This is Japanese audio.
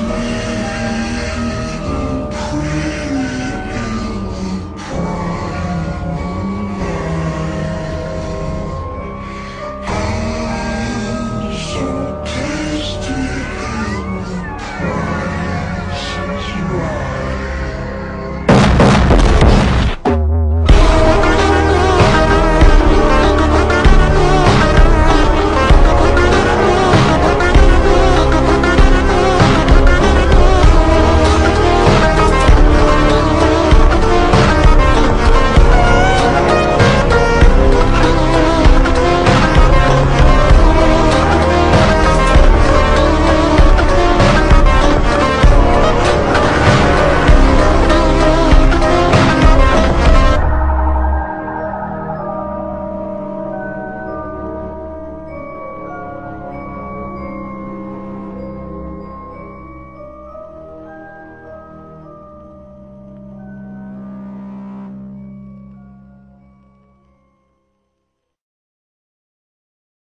sleep.